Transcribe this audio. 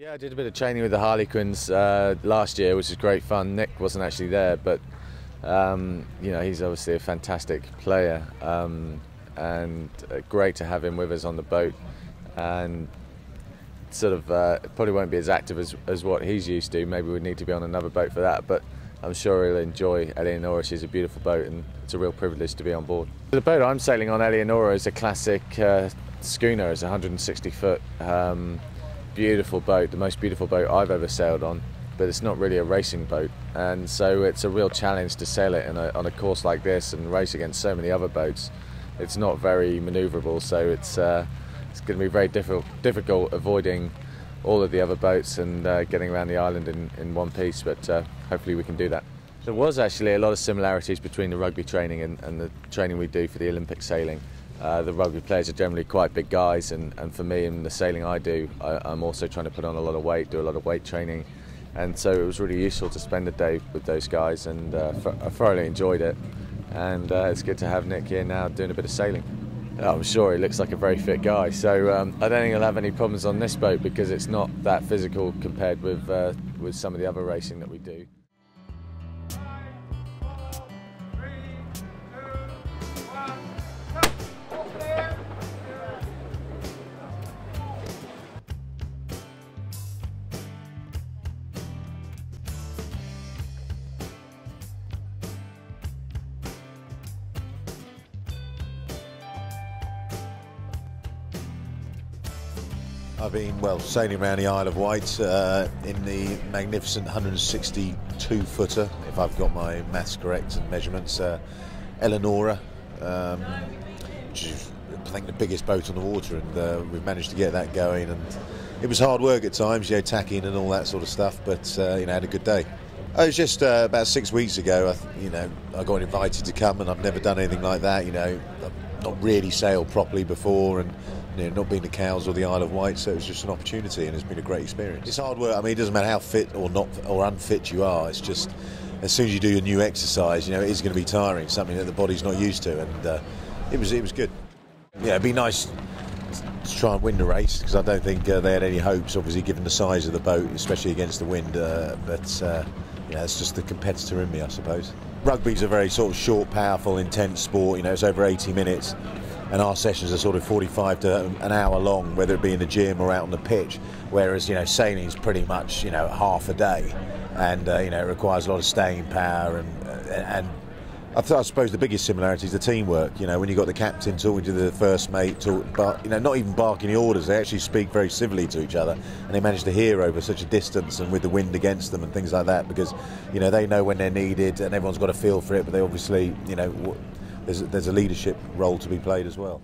Yeah, I did a bit of training with the Harlequins uh, last year, which was great fun. Nick wasn't actually there, but um, you know he's obviously a fantastic player, um, and uh, great to have him with us on the boat. And sort of uh, probably won't be as active as, as what he's used to. Maybe we'd need to be on another boat for that, but I'm sure he'll enjoy Eleonora. She's a beautiful boat, and it's a real privilege to be on board. The boat I'm sailing on, Eleonora, is a classic uh, schooner. It's 160 foot. Um, beautiful boat, the most beautiful boat I've ever sailed on, but it's not really a racing boat. And so it's a real challenge to sail it a, on a course like this and race against so many other boats. It's not very manoeuvrable, so it's, uh, it's going to be very difficult, difficult avoiding all of the other boats and uh, getting around the island in, in one piece, but uh, hopefully we can do that. There was actually a lot of similarities between the rugby training and, and the training we do for the Olympic sailing. Uh, the rugby players are generally quite big guys, and, and for me in the sailing I do, I, am also trying to put on a lot of weight, do a lot of weight training, and so it was really useful to spend a day with those guys, and uh, I thoroughly enjoyed it. And uh, it's good to have Nick here now doing a bit of sailing. I'm sure he looks like a very fit guy, so um, I don't think he'll have any problems on this boat because it's not that physical compared with uh, with some of the other racing that we do. I've been, well, sailing around the Isle of Wight uh, in the magnificent 162 footer, if I've got my maths correct and measurements. Uh, Eleonora, um, which is, I think, the biggest boat on the water, and uh, we've managed to get that going. And it was hard work at times, you know, tacking and all that sort of stuff, but, uh, you know, had a good day. It was just uh, about six weeks ago, I, you know, I got invited to come, and I've never done anything like that, you know, I've not really sailed properly before, and you know, not being the Cowes or the Isle of Wight, so it was just an opportunity, and it's been a great experience. It's hard work. I mean, it doesn't matter how fit or not or unfit you are. It's just as soon as you do your new exercise, you know, it is going to be tiring, something that the body's not used to, and uh, it was it was good. Yeah, it'd be nice to try and win the race because I don't think uh, they had any hopes, obviously, given the size of the boat, especially against the wind. Uh, but uh, yeah, it's just the competitor in me, I suppose. Rugby's a very sort of short, powerful, intense sport. You know, it's over 80 minutes and our sessions are sort of 45 to an hour long, whether it be in the gym or out on the pitch. Whereas you know sailing is pretty much you know half a day, and uh, you know it requires a lot of staying power and and. I, th- I, suppose the biggest similarity is the teamwork. You know, when you've got the captain talking to the first mate, talk, but you know, not even barking the orders. They actually speak very civilly to each other, and they manage to hear over such a distance and with the wind against them and things like that. Because you know they know when they're needed, and everyone's got a feel for it. But they obviously, you know, there's, there's a leadership role to be played as well.